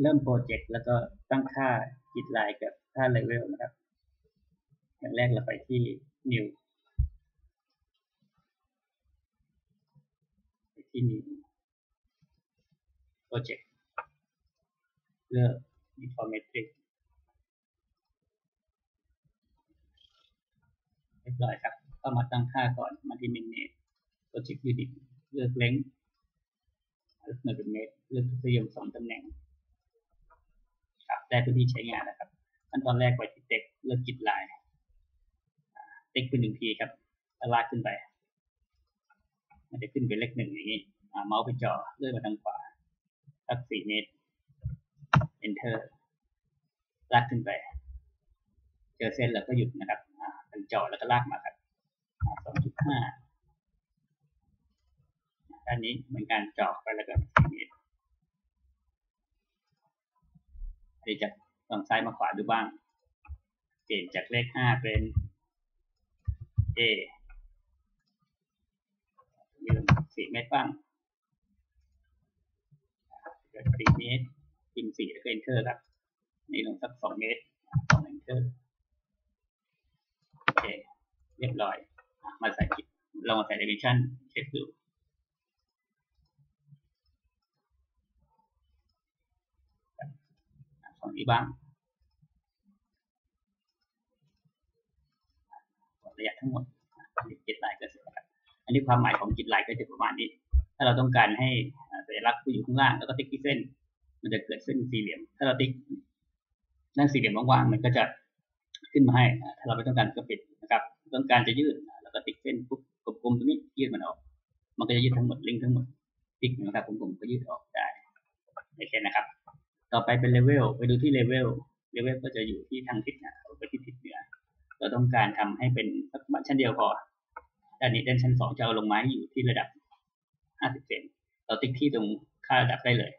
เริ่มโปรเจกต์แล้วก็ตั้งค่า grid line กับค่าเลเวลนะครับ อย่างแรกเราไปที่ new ไปที่ new project เลือก default metric เรียบร้อยครับก็มาตั้งค่าก่อนมาที่ manage project unit เลือก length เลือกหนึ่งเป็นเมตรเลือกทศนิยมสองตำแหน่ง ครับได้พื้นที่ใช้งานนะครับขั้นตอนแรกไปที่เต็กเลือกจิตลายเต็กเป็นหนึ่งทีครับลากขึ้นไป มันจะขึ้นเป็นเลขหนึ่งอย่างนี้เมาส์ไปจอเลื่อนมาทางขวาสักสี่เมตร enter ลากขึ้นไป เจอเส้นแล้วก็หยุดนะครับเป็นจอแล้วก็ลากมาครับสองจุดห้าด้านนี้เหมือนการจอไปแล้วก็ี่ยวจะฝั่งซ้ายมาขวาดูบ้าง เปลี่ยนจากเลขห้าเป็น A มีลงสี่เมตรบ้างติดสี่เมตรพิมพ์สี่แล้วก็ enter ครับ นี่ลงสักสองเมตรสอง enter โอเค เรียบร้อย มาใส่ลองมาใส่ dimension เช็คดูฝั่ง นี้บ้างระยะทั้งหมดจิตลายก็เสร็จแล้วอันนี้ความหมายของจิตลายก็จะประมาณนี้ ถ้าเราต้องการให้สัญลักษณ์อยู่ข้างล่างแล้วก็ติ๊กที่เส้น มันจะเกิดเส้นสี่เหลี่ยม ถ้าเราติ๊กนั่นสี่เหลี่ยมว่างๆมันก็จะขึ้นมาให้ ถ้าเราไม่ต้องการก็ปิดนะครับ ต้องการจะยืดแล้วก็ติ๊กเส้นปุ๊บกลมๆตรงนี้ยืดมันออก มันก็จะยืดทั้งหมดลิงทั้งหมดติ๊กนะครับกลมๆก็ยืดออกได้โอเคนะครับ ต่อไปเป็นเลเวลไปดูที่เลเวลเลเวลก็จะอยู่ที่ทางทิศนะไปที่ทิศเหนือ เราต้องการทำให้เป็นสักชั้นเดียวพอด้านนี้ด้านชั้นสองจะเอาลงมาให้อยู่ที่ระดับ 50เซนเราติ๊กที่ตรงค่าระดับได้เลย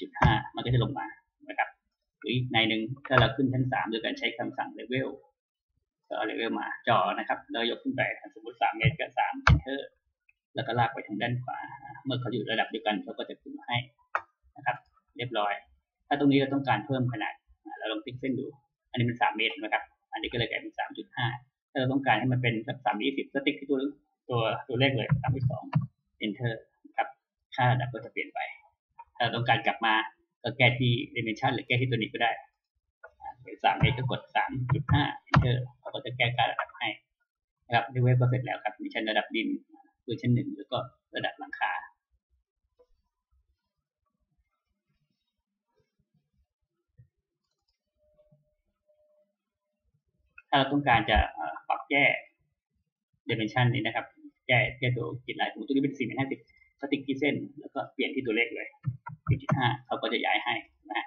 จุดห้ามันก็จะลงมานะครับหรืออีกในหนึ่งถ้าเราขึ้นชั้นสามโดยการใช้คำสั่งเลเวลก็เอาเลเวลมาจอนะครับแล้วยกขึ้นไปสมมติสามเมตรก็สามเ enter แล้วก็ลากไปทางด้านขวา เมื่อเขาอยู่ระดับเดียวกันเขาก็จะขึ้นมาให้นะครับ เรียบร้อย ถ้าตรงนี้เราต้องการเพิ่มขนาดเราลองติ๊กเส้นดู อันนี้เป็นสามเมตรนะครับ อันนี้ก็เลยกลายเป็นสามจุดห้าถ้าเราต้องการให้มันเป็นสักสามยี่สิบก็ติ๊กที่ตัวตัวตัวเลขเลยสามที่สอง enter ครับ ค่าระดับก็จะเปลี่ยนไป ถ้าเราต้องการกลับมาก็แก้ที่ dimension หรือแก้ที่ตัวนี้ก็ได้เป็นสามเมตรก็กดสามจุดห้า enter เขาก็จะแก้ค่าระดับให้นะครับในเว็บก็เสร็จแล้วครับ มีชั้นระดับดินคือชั้นหนึ่งแล้วก็ระดับหลังคา ถ้าเราต้องการจะปรับแก้ dimension นี้นะครับ แก้แก้ตัวจิตลายสมมติตัวนี้เป็นสี่เมตรห้าสิบก็ติ๊กที่เส้น แล้วก็เปลี่ยนที่ตัวเลขเลยสี่จุดห้าเขาก็จะย้ายให้นะ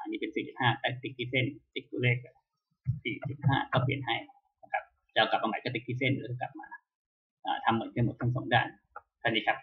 อันนี้เป็นสี่จุดห้าแต่ติ๊กที่เส้นติ๊กตัวเลขสี่จุดห้าก็เปลี่ยนให้นะครับจะกลับมาใหม่ก็ติ๊กที่เส้นแล้วก็กลับมาทำเหมือนกันหมดทั้งสองด้านท่านี้ครับ